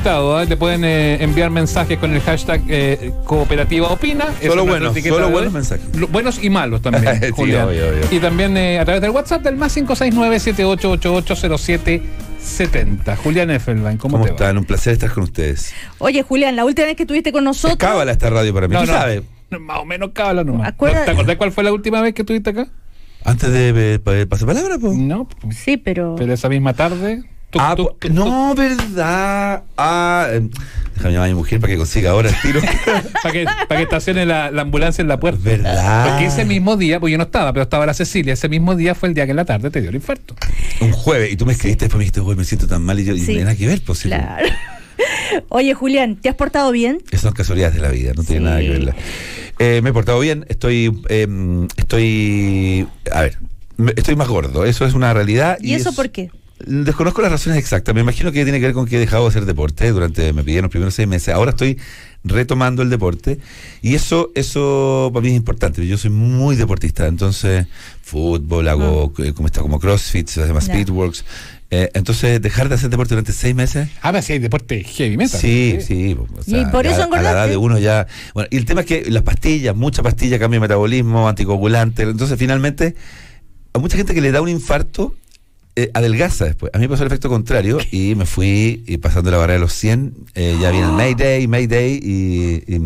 invitado, ¿eh? te pueden eh, enviar mensajes con el hashtag eh, cooperativa opina. Solo buenos, solo de- buenos mensajes. Lo- Buenos y malos también, Sí, Julián. obvio, obvio. Y también eh, a través del WhatsApp del más 569-7888-0770. Julián Effelbein, ¿cómo, ¿Cómo te va? están? Un placer estar con ustedes. Oye, Julián, la última vez que estuviste con Es nosotros. cábala esta radio para mí. No, ¿Tú no, sabes? Más o menos cábala nomás. ¿No ¿Te acordás cuál fue la última vez que estuviste acá? Antes de eh, pasar palabra, po. No, Sí, pero. pero esa misma tarde. Ah, no, verdad. Ah, eh, déjame llamar a mi mujer para que consiga ahora el tiro. Para que, para que estacione la, la ambulancia en la puerta. ¿Verdad? Porque ese mismo día, pues yo no estaba, pero estaba la Cecilia, ese mismo día fue el día que en la tarde te dio el infarto. Un jueves. Y tú me escribiste después me dijiste, "Uy, me siento tan mal. Y yo, y Sí. no hay nada que ver, pues. sí, po. Claro. Oye, Julián, ¿te has portado bien? Esas son casualidades de la vida, no tiene Sí. nada que verla. Eh, me he portado bien, estoy, eh, estoy, a ver, estoy más gordo, eso es una realidad. ¿Y, eso es- por qué? Desconozco las razones exactas, me imagino que tiene que ver con que he dejado de hacer deporte durante, me pidieron los primeros seis meses, ahora estoy retomando el deporte y eso, eso para mí es importante, yo soy muy deportista, entonces fútbol, hago eh, como está como CrossFit, se Mm. Ya. Speedworks, eh, entonces dejar de hacer deporte durante seis meses Ah, pero si hay deporte heavy metal. Sí, sí. o Y por eso a la edad engordaste. de uno ya. Bueno, y el tema es que las pastillas, mucha pastilla cambia el metabolismo, anticoagulante. Entonces, finalmente, a mucha gente que le da un infarto, eh, adelgaza después. A mí me pasó el efecto contrario y me fui y pasando la barrera de los 100. eh, ya viene el Mayday, Mayday, y, y,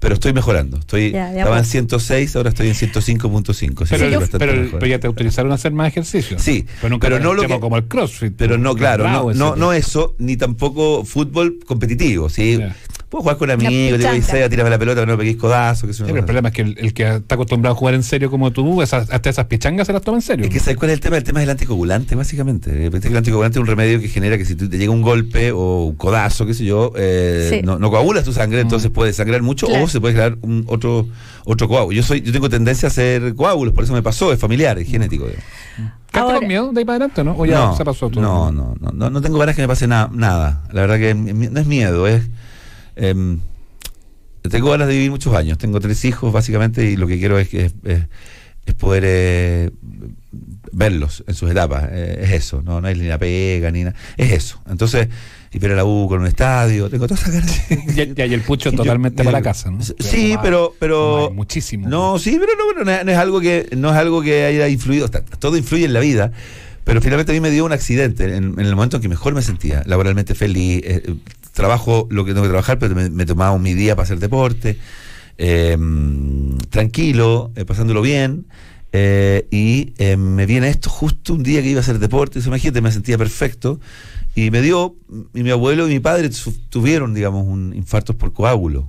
pero estoy mejorando. Estoy, Ya, ya estaba en pues. 106, ahora estoy en 105.5. así Pero, bastante pero, pero ya te autorizaron a hacer más ejercicio. Sí, pero, nunca pero con no lo que- como el CrossFit. Pero no, claro, no, no, eso, ni tampoco fútbol competitivo, ¿sí? Puedo jugar con amigos, digo, pichanga. Isaiah, tírame la pelota, que no me peguéis codazo, que Sí, pero el problema es que el, el que está acostumbrado a jugar en serio como tú, esas- hasta esas pichangas se las toma en serio. Es que ¿sabes cuál es el tema? El tema es el anticoagulante, básicamente. El el anticoagulante es un remedio que genera que si te llega un golpe o un codazo, qué sé yo, eh, Sí. no, no coagulas tu sangre, entonces puede sangrar mucho Claro. o se puede crear un otro otro coágulo. Yo soy yo tengo tendencia a hacer coágulos, por eso me pasó, es familiar, es genético. digamos. ¿Quedaste Ahora- con miedo de ahí para adelante no? ¿O ya no, se pasó todo? No, no, no, no, no tengo ganas que me pase na- nada. La verdad que no es miedo, es... em, tengo ganas de vivir muchos años. Tengo tres hijos, básicamente, y lo que quiero es, que- es, poder eh, verlos en sus etapas. Eh, es eso, no, no hay ni la pega, ni nada. Es eso. Entonces, y ver a la U con un estadio, tengo todas esas ganas. Ya, y el pucho totalmente yo- para la casa, ¿no? Sí, pero, pero muchísimo. no, sí, pero no, bueno, no, es- no es algo que no es algo que haya influido. está- todo influye en la vida, pero finalmente a mí me dio un accidente en, en el momento en que mejor me sentía, laboralmente feliz. eh, trabajo lo que tengo que trabajar, pero me, me tomaba mi día para hacer deporte, eh, tranquilo, eh, pasándolo bien. eh, y me viene esto justo un día que iba a hacer deporte, se imagínate, me sentía perfecto. Y me dio, y mi abuelo y mi padre tuvieron, digamos, un infartos por coágulo.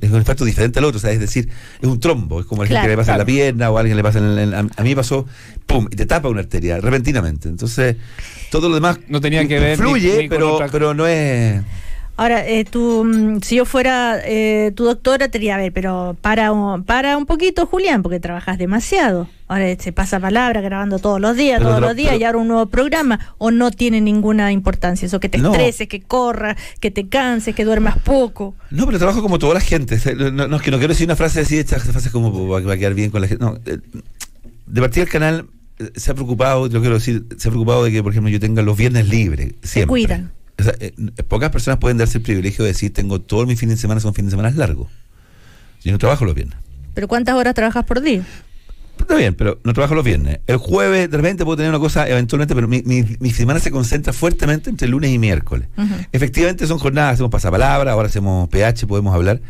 Es un infarto diferente al otro, o sea, es decir, es un trombo, es como a la gente Claro, que le pasa en la pierna o a alguien le pasa en el- a, mí pasó, pum, y te tapa una arteria repentinamente. Entonces, todo lo demás No tenía que ver ni con pero, pero no es... Ahora, eh, tú, mm, si yo fuera eh, tu doctora, te diría, a ver, pero para, un- para un poquito, Julián, porque trabajas demasiado. Ahora se pasa palabra grabando todos los días, Pero todos los días, pero- y ahora un nuevo programa, o no tiene ninguna importancia eso, que te No. estreses, que corras, que te canses, que duermas poco. No, pero trabajo como toda la gente. No, no, es que no quiero decir una frase así, esta frase como va, a quedar bien con la gente. No, eh, de partida el canal eh, se ha preocupado, lo quiero decir, se ha preocupado de que, por ejemplo, yo tenga los viernes libres. Siempre. cuidan. O sea, eh, pocas personas pueden darse el privilegio de decir, tengo todos mis fines de semana, son fines de semana largos. Yo no trabajo los viernes. Pero ¿cuántas horas trabajas por día? Está bien, pero no trabajo los viernes. El jueves, de repente puedo tener una cosa eventualmente, pero mi, mi, mi semana se concentra fuertemente entre lunes y miércoles. Efectivamente son jornadas, hacemos pasapalabra, ahora hacemos PH, podemos hablar.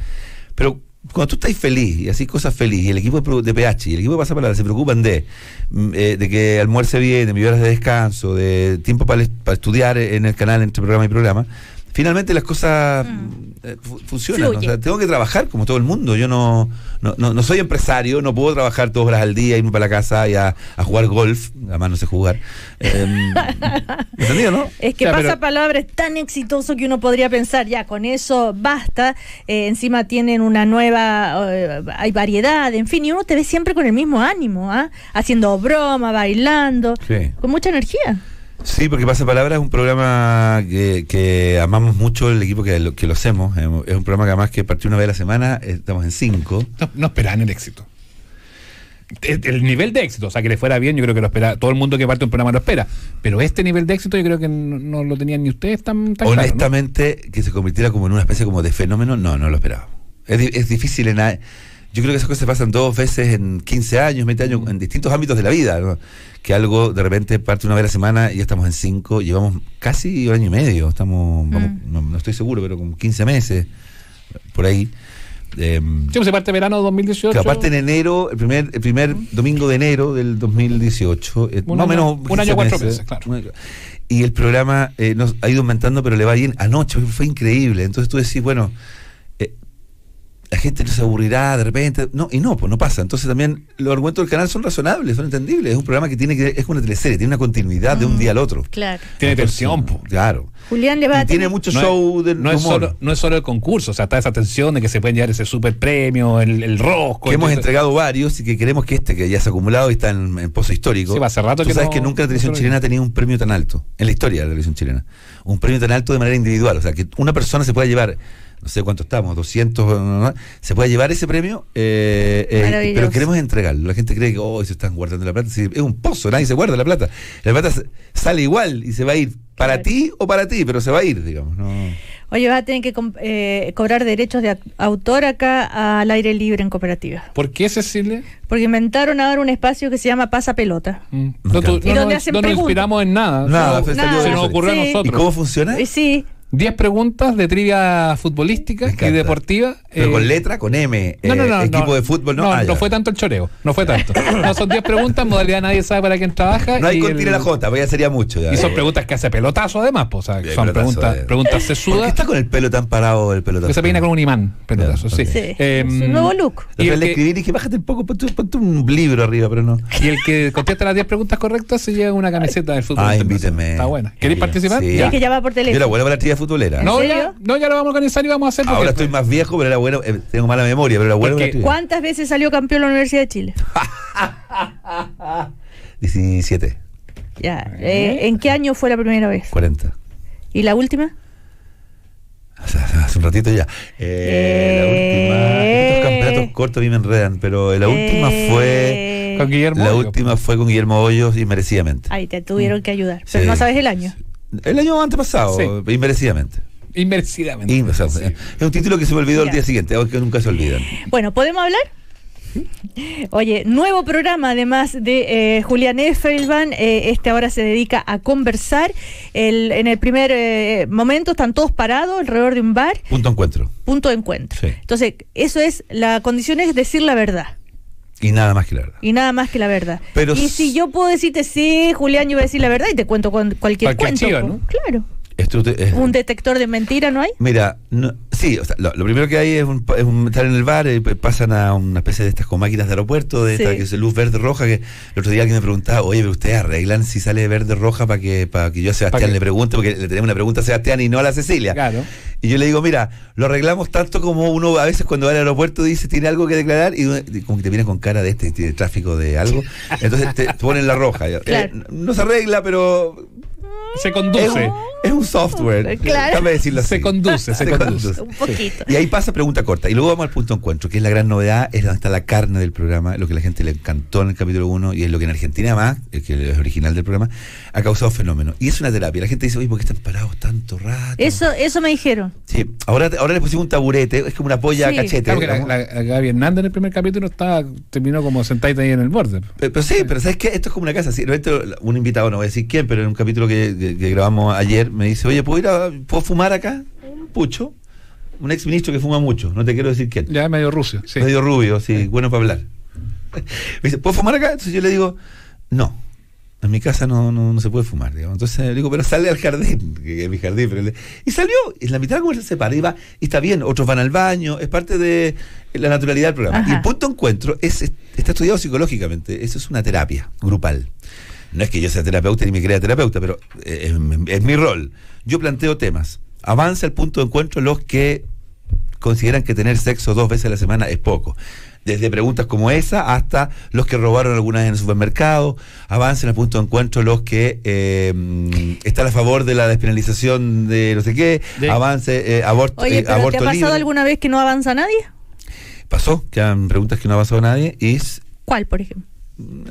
Pero cuando tú estás feliz y así cosas feliz, y el equipo de, PH y el equipo de pasapalabra se preocupan de, mm, eh, de que almuerce bien, de mis horas de descanso, de tiempo para estudiar en el canal entre programa y programa, finalmente las cosas Mm. eh, fu- funcionan. Fluye. O sea, tengo que trabajar como todo el mundo. Yo no, no, no, no soy empresario, no puedo trabajar dos horas al día, irme para la casa y a, a jugar golf. Además no sé jugar. Eh, ¿me ¿Entendido, no? Es que pasa pero- palabra es tan exitoso que uno podría pensar, ya, con eso basta. Eh, encima tienen una nueva, eh, hay variedad, en fin, y uno te ve siempre con el mismo ánimo, ¿ah? Haciendo broma, bailando, Sí. con mucha energía. Sí, porque Pasa Palabra es un programa que, que amamos mucho el equipo que lo, que lo hacemos. Es un programa que además que partió una vez a la semana, estamos en cinco. No, no esperaban el éxito. el, el nivel de éxito, o sea, que le fuera bien, yo creo que lo espera, todo el mundo que parte un programa lo espera, pero este nivel de éxito yo creo que no, no lo tenían ni ustedes tan, tan claro, ¿no? Honestamente, que se convirtiera como en una especie como de fenómeno, no, no lo esperaba. Es, es difícil en... Yo creo que esas cosas pasan dos veces en 15 años, 20 años, en distintos ámbitos de la vida. ¿no? Que algo de repente parte una vez a la semana y ya estamos en cinco, llevamos casi un año y medio, estamos, vamos, Mm. no, no estoy seguro, pero como 15 meses, por ahí. Em, Sí, pues se parte verano 2018. que aparte en enero, el primer, el primer domingo de enero del 2018, eh, más o menos. un 15 año, cuatro meses, claro. Y el programa eh, nos ha ido aumentando, pero le va bien. Anoche fue increíble. Entonces tú decís, bueno, la gente no se aburrirá de repente. No, y no, pues no pasa. Entonces también los argumentos del canal son razonables, son entendibles. Es un programa que tiene que, es una teleserie, tiene una continuidad de un día al otro. Claro. Tiene Entonces, tensión, po. Claro. Julián le va a Y tiene tener- mucho No show es, de no, es solo, no es solo el concurso, o sea, está esa tensión de que se pueden llevar ese super premio, el, el rosco. que hemos entregado varios y que queremos que este, que ya se ha acumulado y está en, en pozo histórico. Sí, va, hace rato Tú que sabes no- que nunca la televisión chilena ha tenido un premio tan alto, en la historia de la televisión chilena. Un premio tan alto de manera individual. O sea, que una persona se pueda llevar, no sé cuánto estamos, 200, no, no, se puede llevar ese premio, eh, eh, pero queremos entregarlo. La gente cree que oh, se están guardando la plata. Sí, es un pozo, nadie se guarda la plata. La plata sale igual y se va a ir para Claro. ti o para ti, pero se va a ir, digamos. No. Oye, va a tener que eh, cobrar derechos de autor acá al aire libre en cooperativa. ¿Por qué, Cecilia? Porque inventaron ahora un espacio que se llama Pasa Pelota. Mm. No. Y no donde hacen no nos preguntas. inspiramos en nada. Nada, No, nada. salió se nos eso. ocurrió a Sí. ¿Y nosotros. cómo funciona? Y sí, 10 preguntas de trivia futbolística y deportiva. Pero eh, con letra, con M, No, no, eh, no, equipo no. de fútbol, no. No, Ah, no fue tanto el choreo. No fue tanto. No, son 10 preguntas, modalidad nadie sabe para quién trabaja. No hay con tire la J, porque ya sería mucho. Ya. Y son Eh, preguntas que hace pelotazo además, pues, o sea, Eh, son pelotazo, preguntas, eh. preguntas ¿Por qué sesudas está con el pelo tan parado el pelotazo? que se peina con un imán, pelotazo, Ya, sí. ok. sí. Eh, Su nuevo look. Y el, escribí y dije, bájate un poco, ponte, ponte un libro arriba, pero no. y el que contesta las 10 preguntas correctas se lleva una camiseta del fútbol. Ah, invíteme. Está buena. ¿Queréis participar? sí. Sí, Ya. que ya va por Yo era teléfono. buena para la actividad futbolera. No, ¿En ya, no, ya lo vamos a organizar y vamos a hacer. Ahora estoy más viejo, pero era bueno. eh, tengo mala memoria, pero era bueno Porque-. ¿Cuántas veces salió campeón la Universidad de Chile? 17, Ya. Eh, ¿En qué año fue la primera vez? 40. ¿Y la última? Hace un ratito ya. Eh, la última. Estos campeonatos cortos a mí me enredan, pero la última fue. Eh, Con Guillermo. La Hoyos. última fue con Guillermo Hoyos y merecidamente. Ahí te tuvieron que ayudar. Pero Sí. no sabes el año. El año antepasado, Sí. inmerecidamente. Inmerecidamente. Y, o sea, Sí. Es un título que se me olvidó el día siguiente, algo que nunca se olvidan. Bueno, ¿podemos hablar? Oye, nuevo programa además de eh, Julián Effelban. Eh, este ahora se dedica a conversar. El- en el primer eh, momento están todos parados alrededor de un bar, Punto encuentro. punto de encuentro. Sí. Entonces, eso es, la condición es decir la verdad. Y nada más que la verdad. Y nada más que la verdad. Pero y si yo puedo decirte, sí, Julián, yo voy a decir la verdad y te cuento cualquier, cuento. chiva, po. ¿no? Claro. Esto te- es- Un detector de mentira, ¿no hay? Mira, no- sí, o sea, lo, lo primero que hay es, un, es un- estar en el bar, y pasan a una especie de estas con máquinas de aeropuerto, de Sí. esta que es luz verde roja, que el otro día alguien me preguntaba, oye, pero ustedes arreglan si sale verde roja para que, para que yo a Sebastián le pregunte, porque le tenemos una pregunta a Sebastián y no a la Cecilia. Claro. Y yo le digo, mira, lo arreglamos tanto como uno a veces cuando va al aeropuerto dice, tiene algo que declarar y, y como que te viene con cara de este, tiene tráfico de algo, entonces te ponen la roja. Eh, no se arregla, pero Se es conduce. un, es un software. Claro. Déjame decirlo así. Se conduce, se conduce. Un poquito. Y ahí pasa pregunta corta. Y luego vamos al punto de encuentro, que es la gran novedad, es donde está la carne del programa, lo que a la gente le encantó en el capítulo 1 y es lo que en Argentina más, el que es original del programa, ha causado fenómeno. Y es una terapia. La gente dice, oye, ¿por qué están parados tanto rato? Eso, eso me dijeron. Sí. Ahora, ahora le pusimos un taburete, es como una polla Sí. cachete. Claro que la, digamos. la- la Gaby Hernández en el primer capítulo estaba, terminó como sentadita ahí en el borde. Pero, pero sí, pero ¿sabes qué? Esto es como una casa. Repente un invitado, no voy a decir quién, pero en un capítulo que, que- que grabamos ayer, me dice, oye, ¿puedo ir a, ¿puedo fumar acá? Un pucho. Un ex ministro que fuma mucho, no te quiero decir quién. Ya medio ruso. Sí. medio rubio, sí, bueno para hablar. Me dice, ¿puedo fumar acá? Entonces yo le digo, no, en mi casa no, no, no se puede fumar. digamos. Entonces le digo, pero sale al jardín, que es mi jardín. Pero le- y salió, y en la mitad de la conversación se para y va, y está bien, otros van al baño, es parte de la naturalidad del programa. Ajá. Y el punto de encuentro es, está estudiado psicológicamente, eso es una terapia grupal. No es que yo sea terapeuta ni me crea terapeuta, pero eh, es, es mi rol. Yo planteo temas. Avanza el punto de encuentro los que consideran que tener sexo dos veces a la semana es poco. Desde preguntas como esa hasta los que robaron alguna vez en el supermercado. Avancen al punto de encuentro los que eh, mm, están a favor de la despenalización de no sé qué. De- Avance, eh, aborto, Oye, eh, ¿pero te ha pasado libre. alguna vez que no avanza nadie? Pasó, que han preguntas que no ha pasado nadie y es ¿Cuál, por ejemplo?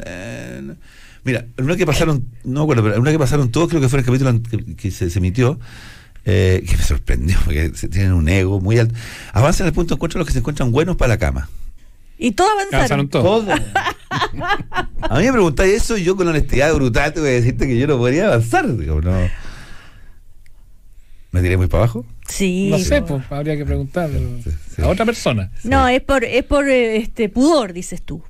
Eh, no. Mira, una que pasaron, no me acuerdo, pero una que pasaron todos, creo que fue el capítulo que, que se, se emitió, eh, que me sorprendió, porque se tienen un ego muy alto. Avanzan al punto de encuentro los que se encuentran buenos para la cama. Y todos avanzaron. Todos. Todo. a mí me preguntáis eso y yo con honestidad brutal te voy a decirte que yo no podría avanzar. Digo, no. ¿Me tiré muy para abajo? Sí. No sé, pues habría que preguntar sí. a otra persona. No, es por, es por eh, este pudor, dices tú.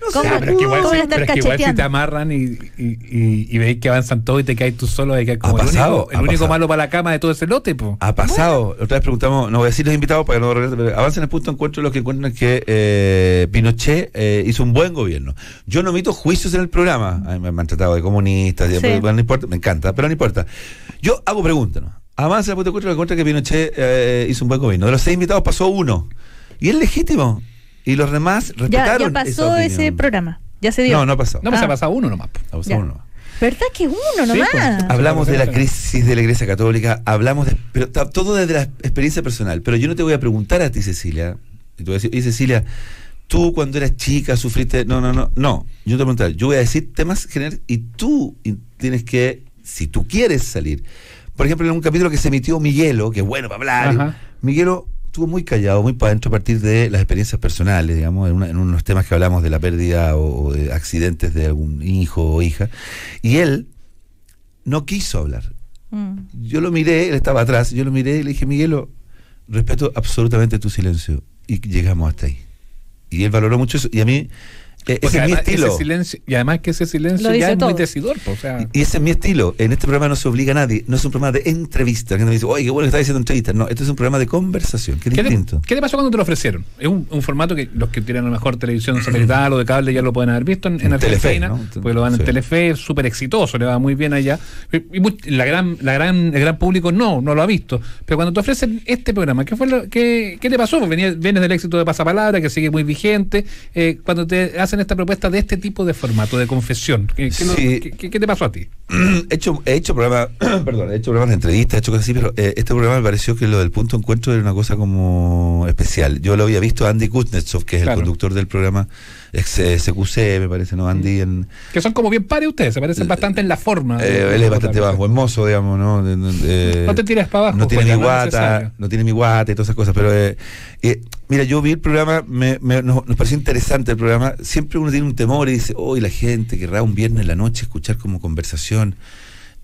No ¿Cómo? sé. Pero es que igual, ¿Cómo si, pero es que igual si te amarran y, y, y, y veis que avanzan todos y te caes tú solo, hay que como Ha el pasado, único, el único pasado. malo para la cama de todo ese lote, pues. Ha pasado. Otra vez preguntamos, no voy a decir los invitados para que no avancen el punto de encuentro los que encuentran que eh, Pinochet eh, hizo un buen gobierno. Yo no omito juicios en el programa. Ay, me, me han tratado de comunistas, de- Sí. bueno, no importa, me encanta, pero no importa. Yo hago preguntas, ¿no? Avanza el punto de encuentro los que encuentran que Pinochet eh, hizo un buen gobierno. De los seis invitados pasó uno. Y es legítimo. Y los demás Ya, respetaron ya esa pasó ese programa. Ya se dio. No, no ha pasado. No, pues Ah. se ha pasado uno nomás. po. Ha pasado Ya. uno. ¿Verdad que uno Sí, nomás? pues. Hablamos de la crisis de la Iglesia Católica, hablamos de. Pero todo desde la experiencia personal. Pero yo no te voy a preguntar a ti, Cecilia. Y te voy a decir, oye, Cecilia, tú cuando eras chica sufriste. No, no, no. No. Yo te voy a preguntar. Yo voy a decir temas generales y tú tienes que, si tú quieres salir. Por ejemplo, en un capítulo que se emitió Miguelo, que es bueno para hablar. Ajá. Miguelo estuvo muy callado, muy para adentro a partir de las experiencias personales, digamos, en, una- en unos temas que hablamos de la pérdida o, o de accidentes de algún hijo o hija. Y él no quiso hablar. Mm. Yo lo miré, él estaba atrás, yo lo miré y le dije, Miguelo, respeto absolutamente tu silencio. Y llegamos hasta ahí. Y él valoró mucho eso. Y a mí, eh, Porque ese es mi estilo. ese silencio, y además que ese silencio ya es muy decidor, po, o sea, Y ese es mi estilo. En este programa no se obliga a nadie. No es un programa de entrevista. Gente me dice, oye, qué bueno que estás diciendo entrevistas. No, este es un programa de conversación, que es ¿Qué te, distinto. qué te pasó cuando te lo ofrecieron? Es un, un formato que los que tienen a lo mejor televisión satelital o de cable ya lo pueden haber visto en, en En Telefe, Argentina, ¿no? porque lo dan Sí. en Telefe, es súper exitoso, le va muy bien allá. Y, la gran, la gran, el gran público no, no lo ha visto. Pero cuando te ofrecen este programa, ¿qué fue lo, qué, qué te pasó? Venías, vienes del éxito de Pasapalabra, que sigue muy vigente. eh, cuando te hacen esta propuesta de este tipo de formato, de confesión, ¿qué, qué lo- Sí. qué- qué- qué te pasó a ti? he hecho, he hecho programas, perdón, he hecho programas de entrevistas, he hecho cosas así, pero eh, este programa me pareció que lo del punto de encuentro era una cosa como especial. Yo lo había visto a Andy Kuznetsov, que es Claro. el conductor del programa ex eh, CQC, me parece, ¿no? Andy en, Que son como bien pares ustedes, se parecen bastante en la forma. eh, él es bastante buen mozo, digamos, ¿no? No te tires para abajo, No tiene Juan, mi no guata, necesario. no tiene mi guata y todas esas cosas, pero eh, mira, yo vi el programa, me, me- nos, nos pareció interesante el programa. Siempre uno tiene un temor y dice, hoy la gente querrá un viernes en la noche escuchar como conversación.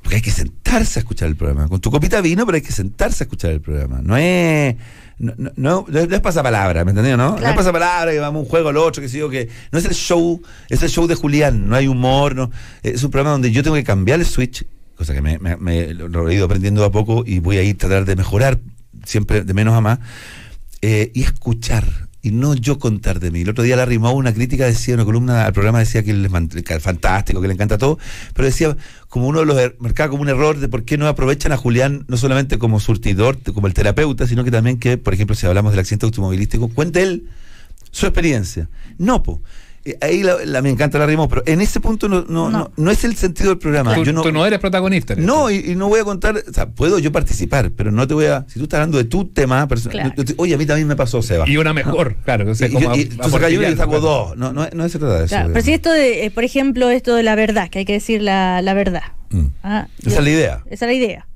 Porque hay que sentarse a escuchar el programa. Con tu copita de vino, pero hay que sentarse a escuchar el programa. No es. No, no, no, no es, pasapalabra, ¿me entendió? No? No es Claro. pasapalabra, que vamos a un juego al otro, que sé yo, que. No es el show, es el show de Julián, no hay humor, no. Es un programa donde yo tengo que cambiar el switch, cosa que me, me- me- lo he ido aprendiendo a poco y voy a ir a tratar de mejorar siempre de menos a más. Eh, y escuchar. Y no yo contar de mí. El otro día la rimó una crítica, decía, una columna al programa decía que es fantástico, que le encanta todo, pero decía como uno de los er- marcaba como un error de por qué no aprovechan a Julián no solamente como surtidor, como el terapeuta, sino que también que, por ejemplo, si hablamos del accidente automovilístico, cuente él su experiencia. No, po. Eh, Ahí la, la- me encanta la rimó, pero en ese punto no, no, No. no. no es el sentido del programa. Tú, Yo no, tú no eres protagonista. no, esto. y, y no voy a contar, o sea, puedo yo participar, pero no te voy a, si tú estás hablando de tu tema personal, Claro. yo te- oye, a mí también me pasó, Seba. Y una mejor, claro. O sea, Y- como y- a- y tú sacas yo y saco dos. No, no, no se trata de eso. Claro, pero si esto de, eh, por ejemplo, esto de la verdad, que hay que decir la, la verdad. Mm. Ah, Esa yo- es la idea. Esa es la idea.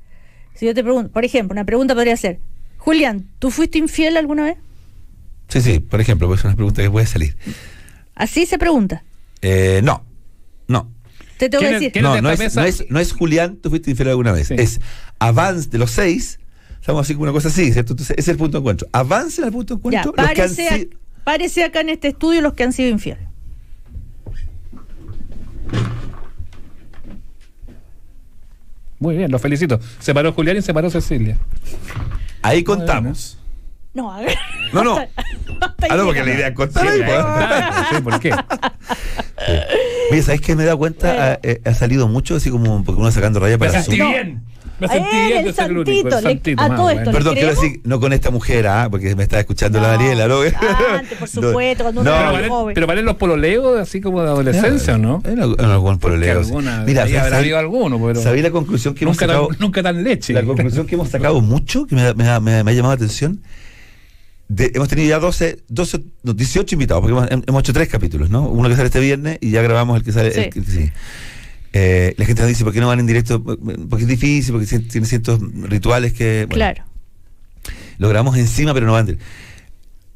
Si yo te pregunto, por ejemplo, una pregunta podría ser, Julián, ¿tú fuiste infiel alguna vez? Sí, sí, por ejemplo, pues es una pregunta que puede salir. Así se pregunta. Eh, no, no. Te tengo que ¿Quién es- decir. No, no es, no, es, no es Julián, tú fuiste infiel alguna vez. Sí. Es avance de los seis, estamos así como una cosa así, ¿cierto? Entonces, ese es el punto de encuentro. Avancen al punto de Ya, encuentro. los que han párese, a- sido- párese acá en este estudio los que han sido infieles. Muy bien, los felicito. Se paró Julián y se paró Cecilia. Ahí contamos. No, a ver. No, no. Ah, no, porque la idea es contar Sí, sí, ¿por qué? Mira, ¿sabes qué me he dado cuenta? Bueno. Ha, eh, ha salido mucho así como porque uno sacando raya para sentí su- No. bien. Me Eh, sentí bien de el ser el único. santito, El le- santito, a todo esto Perdón, quiero decir, no con esta mujer, ah, porque me está escuchando la No, Daniela, ¿no? antes, por supuesto, cuando uno No, era Pero valen, joven. pero valen los pololeos así como de adolescencia, ¿o ¿no? En, algún- en algún pololeo, Mira, ahí ¿sabes- habrá habido alguno, pero ¿sabéis la conclusión que hemos nunca, sacado? tan, nunca tan leche. La conclusión que hemos sacado mucho, que me, ha- me me me ha llamado la atención, de- hemos tenido ya 12, 12 no, 18 invitados, porque hemos, hemos hecho tres capítulos, ¿no? Uno que sale este viernes y ya grabamos el que sale. el Sí. que- sí. Eh, la gente nos dice, ¿por qué no van en directo? Porque es difícil, porque tiene ciertos rituales que. bueno, Claro. Lo grabamos encima, pero no van. de-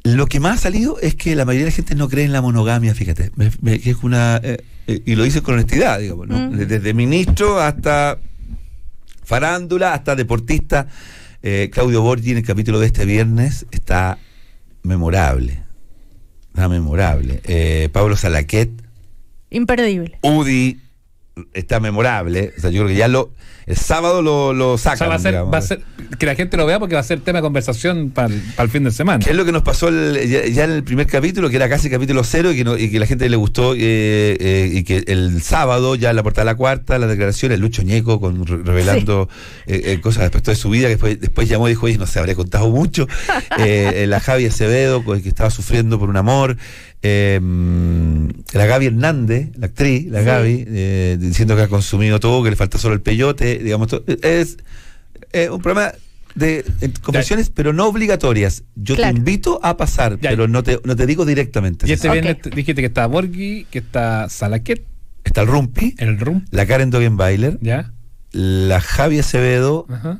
Lo que más ha salido es que la mayoría de la gente no cree en la monogamia, fíjate. Me- me- que es una, eh, eh, y lo dice con honestidad, digamos, ¿no? Mm. Desde ministro hasta farándula, hasta deportista. Eh, Claudio Borgi en el capítulo de este viernes está memorable. Está memorable. Eh, Pablo Salaquet, Imperdible. Udi está memorable. O sea, yo creo que ya lo. El sábado lo, lo O sacan. sea, va a ser, digamos. va a ser que la gente lo vea porque va a ser tema de conversación para el, fin de semana. ¿Qué es lo que nos pasó el- ya, ya en el primer capítulo, que era casi capítulo cero y que, no- y que la gente le gustó? eh, eh, y que el sábado, ya en la portada de la cuarta, las declaraciones, Lucho Ñeco con, re- revelando eh, eh, cosas respecto de su vida, que después, después llamó y dijo, oye, no se habría contado mucho. Eh, eh, la Javi Acevedo, con- que estaba sufriendo por un amor. Eh, la Gaby Hernández, la actriz, la Sí. Gaby, eh, diciendo que ha consumido todo, que le falta solo el peyote, digamos, to- es eh, un programa de eh, confesiones, pero no obligatorias. Yo Claro. te invito a pasar, Ya. pero no te, no te digo directamente. Y este viernes dijiste que está Borghi, que está Salaquet, Está el Rumpi, el Rum, la Karen Dogenbailer, ¿ya? la Javi Acevedo Ajá.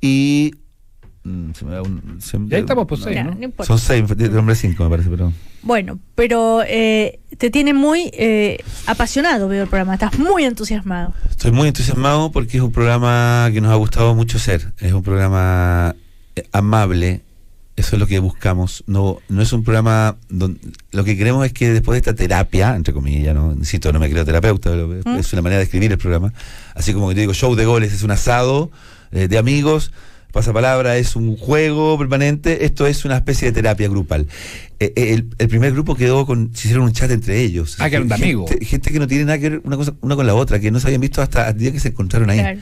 y... mm, se me da un- se me- Y ahí estamos, pues, seis, Ya, ¿no? no importa. Son seis, de de nombre cinco me parece, pero... Bueno, pero eh, te tiene muy eh, apasionado, veo el programa. Estás muy entusiasmado. Estoy muy entusiasmado porque es un programa que nos ha gustado mucho ser. Es un programa eh, amable. Eso es lo que buscamos. No, no es un programa donde lo que queremos es que después de esta terapia, entre comillas, no insisto, no me creo terapeuta, pero es- ¿Mm? es una manera de escribir el programa. Así como que te digo, show de goles es un asado eh, de amigos. Pasapalabra es un juego permanente, esto es una especie de terapia grupal. Eh, eh, el, el primer grupo quedó con, se hicieron un chat entre ellos. Ah, de Gente- amigos. Gente que no tiene nada que ver una cosa una con la otra, que no se habían visto hasta el día que se encontraron ahí. Claro.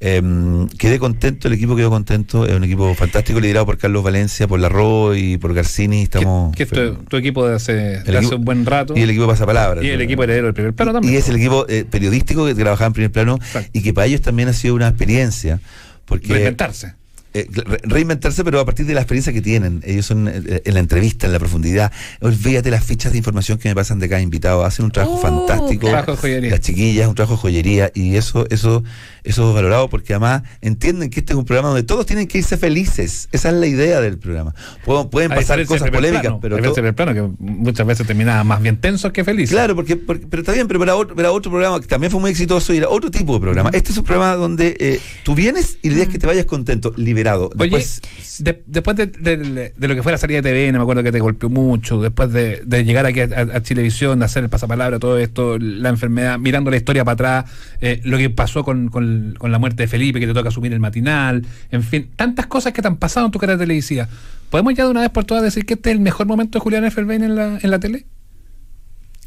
Eh, quedé contento, el equipo quedó contento, es un equipo fantástico liderado por Carlos Valencia, por Larro y por Garcini. Estamos Que, que es tu, tu equipo de hace, de El hace equipo- un buen rato. y el equipo pasapalabra. Y el equipo heredero del primer plano también. Y es el equipo eh, periodístico que trabajaba en primer plano Exacto. y que para ellos también ha sido una experiencia. Porque Reinventarse. Eh, re- reinventarse, pero a partir de la experiencia que tienen. Ellos son eh, en la entrevista, en la profundidad. Olvídate las fichas de información que me pasan de cada invitado. Hacen un trabajo Oh, fantástico. Trabajo de joyería. Las chiquillas, un trabajo de joyería. Y eso, eso, eso es valorado porque además entienden que este es un programa donde todos tienen que irse felices. Esa es la idea del programa. Pueden, pasar cosas polémicas, plano, pero todo- del plano, que muchas veces terminaba más bien tensos que felices. Claro, porque, porque- pero está bien, pero para otro, para otro programa que también fue muy exitoso y era otro tipo de programa. Este es un programa donde eh, tú vienes y la idea es que te vayas contento, liberado. Oye, Después, de- después de, de- de lo que fue la salida de TVN, me acuerdo que te golpeó mucho, después de, llegar aquí a, a- a Chilevisión, de hacer el pasapalabra, todo esto, la enfermedad, mirando la historia para atrás, eh, lo que pasó con, con- con la muerte de Felipe, que te toca asumir el matinal, en fin, tantas cosas que te han pasado en tu carrera televisiva. ¿Podemos ya de una vez por todas decir que este es el mejor momento de Julián Efelbein en la, en la tele?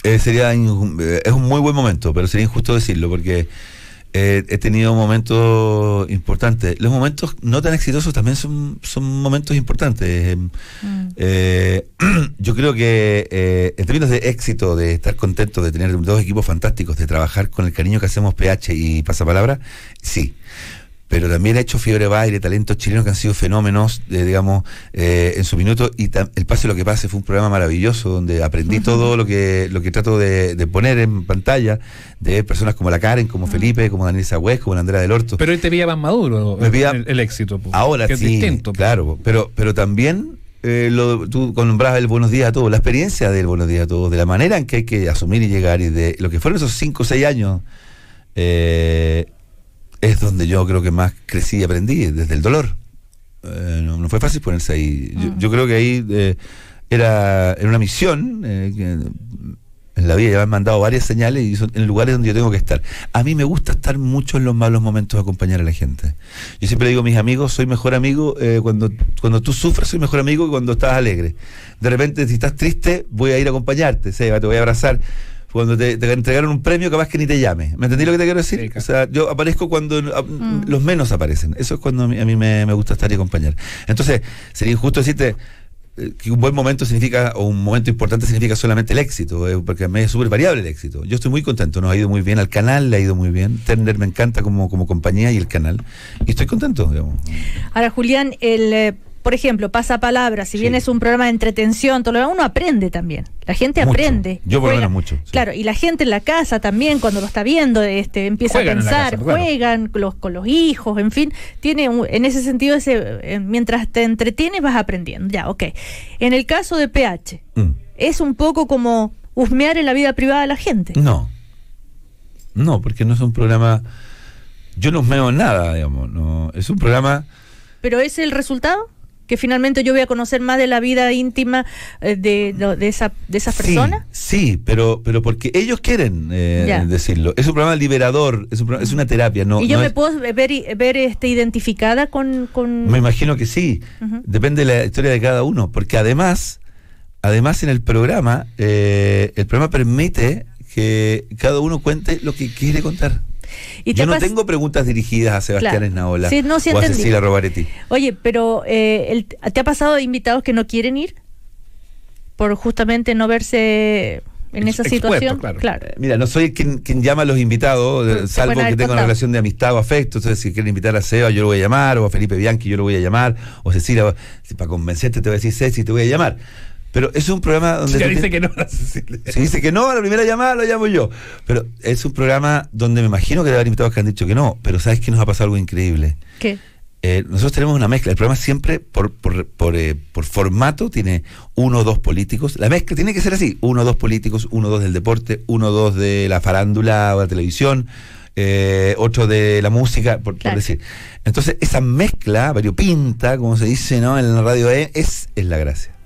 eh, sería eh, es un muy buen momento, pero sería injusto decirlo porque eh, he tenido momentos importantes. Los momentos no tan exitosos también son, son momentos importantes. Eh, Mm. eh, yo creo que eh, en términos de éxito, de estar contento, de tener dos equipos fantásticos, de trabajar con el cariño que hacemos PH y Pasapalabra, sí. Pero también ha hecho Fiebre Baile, talentos chilenos que han sido fenómenos, de, digamos, eh, en su minuto. Y El Pase lo que pase fue un programa maravilloso donde aprendí todo lo que lo que trato de, de poner en pantalla de personas como la Karen, como Felipe, como Daniel Sagüez, como la Andrea del Orto. Pero hoy te pilla más maduro Me pilla- el, el éxito. po, Ahora que es sí, distinto. po. claro, pero, pero también eh, lo, tú nombrabas el buenos días a todos, la experiencia del buenos días a todos, de la manera en que hay que asumir y llegar y de lo que fueron esos cinco o seis años, eh, es donde yo creo que más crecí y aprendí, desde el dolor. Eh, no, no fue fácil ponerse ahí. Yo, Mm. yo creo que ahí eh, era, era una misión. eh, que en la vida ya me han mandado varias señales y son en lugares donde yo tengo que estar. A mí me gusta estar mucho en los malos momentos acompañar a la gente. Yo siempre digo a mis amigos, soy mejor amigo eh, cuando, cuando tú sufres, soy mejor amigo que cuando estás alegre. De repente, si estás triste, voy a ir a acompañarte, Seba, te voy a abrazar. Cuando te, te entregaron un premio, capaz que ni te llame. ¿Me entendí lo que te quiero decir? O sea, yo aparezco cuando a- Mm. los menos aparecen. Eso es cuando a mí, a mí me, me gusta estar y acompañar. Entonces, sería injusto decirte eh, que un buen momento significa, o un momento importante significa solamente el éxito, eh, porque a mí es súper variable el éxito. Yo estoy muy contento, nos ha ido muy bien, al canal le ha ido muy bien, Turner me encanta como, como compañía y el canal, y estoy contento, digamos. Ahora, Julián, el, eh, por ejemplo, pasa palabra, si Sí. bien es un programa de entretención, todo lo demás, uno aprende también. La gente Mucho. aprende. Yo por lo menos mucho, sí. Claro, y la gente en la casa también, cuando lo está viendo, este, empieza Juegan a pensar, casa, claro. juegan con los, con los hijos, en fin, tiene un- en ese sentido, ese, eh, mientras te entretienes vas aprendiendo. Ya, ok. En el caso de PH, Mm. es un poco como husmear en la vida privada de la gente. No. No, porque no es un programa. Yo no meo nada, digamos. No, es un programa. Pero ¿es el resultado? Que finalmente yo voy a conocer más de la vida íntima eh, de, de, de esa, de esas Sí, personas. Sí, pero, pero porque ellos quieren eh, decirlo. Es un programa liberador, es, un programa- es una terapia. No, y yo no me es- puedo ver, ver este, identificada con... con... Me imagino que sí. Depende de la historia de cada uno. Porque además, además en el programa, eh, el programa permite que cada uno cuente lo que quiere contar. Y te Yo no tengo preguntas dirigidas a Sebastián Claro. Esnaola Sí, no, sí o a. Cecilia Robaretti. Oye, pero eh, ¿te ha pasado de invitados que no quieren ir? Por justamente no verse en esa situación. claro. Eh, Mira, no soy quien, quien llama a los invitados, eh, salvo que tenga una relación de amistad o afecto. Entonces, si quieren invitar a Seba, yo lo voy a llamar, o a Felipe Bianchi, yo lo voy a llamar, o Cecilia, para convencerte te voy a decir Ceci, te voy a llamar. Pero es un programa donde. Ya tú dice que no. Si dice que no, a la primera llamada lo llamo yo. Pero es un programa donde me imagino que debe haber invitados que han dicho que no. Pero ¿sabes que nos ha pasado algo increíble? ¿Qué? Eh, nosotros tenemos una mezcla. El programa siempre, por, por, por, eh, por formato, tiene uno o dos políticos. La mezcla tiene que ser así: uno o dos políticos, uno o dos del deporte, uno o dos de la farándula o la televisión, eh, otro de la música, por, decir. Entonces, esa mezcla variopinta, como se dice ¿no? en la radio, E, es, es la gracia.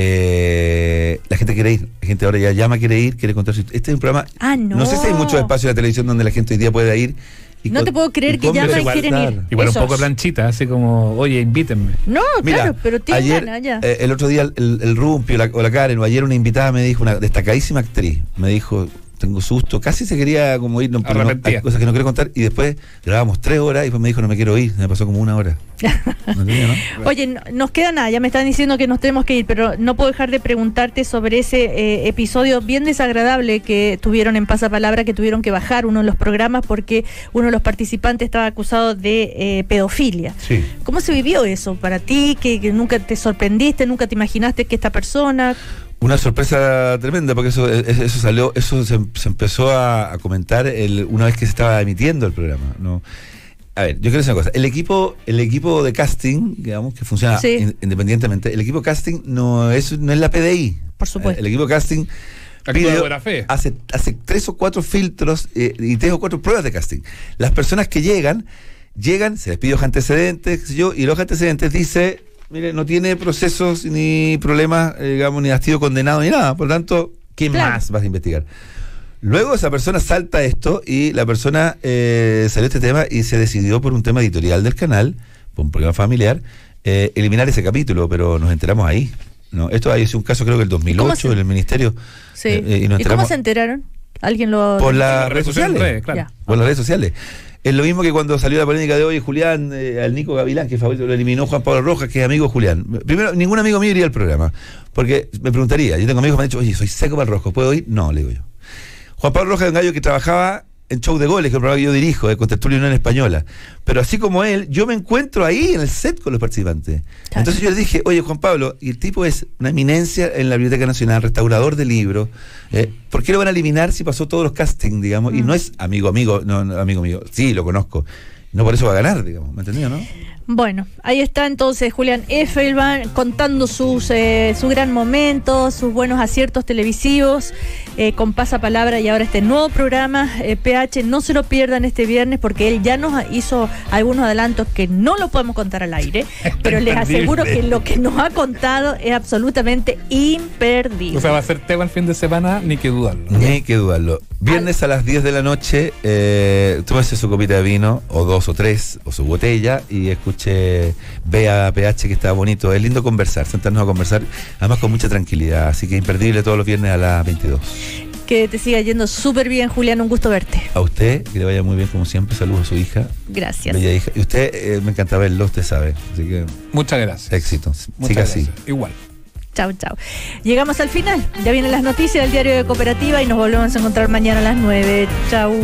Eh, la gente quiere ir, la gente ahora ya llama, quiere ir, quiere contar su Este es un programa. Ah, no. sé si hay mucho espacio en la televisión donde la gente hoy día pueda ir. y No te puedo creer que llaman y quieren ir. Igual un poco planchita, así como, oye, invítenme. No, Mira, claro, pero tienen ayer, ganas ya. eh, el otro día el, el, el Rumpi o la, o la Karen, o ayer una invitada me dijo, una destacadísima actriz, me dijo, tengo susto, casi se quería como ir, no, pero no, hay cosas que no quiero contar, y después grabamos tres horas y después me dijo, no me quiero ir, me pasó como una hora. ¿No tenía, no? Oye, no- nos queda nada, ya me están diciendo que nos tenemos que ir, pero no puedo dejar de preguntarte sobre ese eh, episodio bien desagradable que tuvieron en Pasapalabra, que tuvieron que bajar uno de los programas porque uno de los participantes estaba acusado de eh, pedofilia. Sí. ¿Cómo se vivió eso para ti? Que, que nunca te sorprendiste, nunca te imaginaste que esta persona... Una sorpresa tremenda, porque eso, eh, eso salió, eso se, se empezó a, a comentar el- una vez que se estaba emitiendo el programa. ¿no? A ver, yo quiero decir una cosa. El equipo, el equipo de casting, digamos, que funciona Sí. in- independientemente, el equipo de casting no es, no es la PDI. Por supuesto. El, equipo de casting. Hace, hace tres o cuatro filtros eh, y tres o cuatro pruebas de casting. Las personas que llegan, llegan, se les pide hoja antecedentes, qué sé yo, y los antecedentes dice, mire, no tiene procesos ni problemas, eh, digamos, ni ha sido condenado ni nada. Por lo tanto, ¿qué Claro. más vas a investigar? Luego esa persona salta esto y la persona eh, salió este tema y se decidió por un tema editorial del canal, por un programa familiar, eh, eliminar ese capítulo, pero nos enteramos ahí. No, esto es un caso creo que el cómo 2008 se- en el ministerio. Sí. eh, eh, ¿Y, nos cómo se enteraron? ¿Alguien lo...? por las redes sociales. claro. Por las redes sociales. Es lo mismo que cuando salió la polémica de hoy, Julián, eh, al Nico Gavilán, que favorito, lo eliminó Juan Pablo Rojas, que es amigo de Julián. Primero, ningún amigo mío iría al programa, porque me preguntaría, yo tengo amigos que me han dicho, oye, soy seco para el rojo, ¿puedo ir? No, le digo yo. Juan Pablo Rojas es un gallo que trabajaba en Show de Goles, que es un programa que yo dirijo, de con Tertulia Unión Española. Pero así como él, yo me encuentro ahí en el set con los participantes. Claro. Entonces yo le dije, oye Juan Pablo, y el tipo es una eminencia en la Biblioteca Nacional, restaurador de libros. eh, ¿Por qué lo van a eliminar si pasó todos los castings, digamos? Y Mm. no es amigo, amigo, no, no, amigo mío. Sí, lo conozco. No por eso va a ganar, digamos. ¿Me entendió, no? Bueno, ahí está entonces Julián Effelman contando sus, eh, su gran momento, sus buenos aciertos televisivos eh, con Pasapalabra y ahora este nuevo programa eh, PH. No se lo pierdan este viernes porque él ya nos hizo algunos adelantos que no lo podemos contar al aire, pero les aseguro que lo que nos ha contado es absolutamente imperdible. O sea, va a ser tema el fin de semana, ni que dudarlo. Ni que dudarlo. Viernes a las 10 de la noche, eh, tómese su copita de vino, o dos o tres, o su botella, y escuche, vea PH que está bonito. Es lindo conversar, sentarnos a conversar, además con mucha tranquilidad. Así que imperdible todos los viernes a las 22. Que te siga yendo súper bien, Julián. Un gusto verte. A usted, que le vaya muy bien como siempre. Saludos a su hija, Gracias. bella hija. Y usted, eh, me encanta verlo, usted sabe. Así que Muchas gracias. éxito. Muchas Siga así. gracias. Igual. Chau, chau. Llegamos al final. Ya vienen las noticias del diario de Cooperativa y nos volvemos a encontrar mañana a las 9. Chau.